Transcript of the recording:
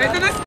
Kayıtta nasıl?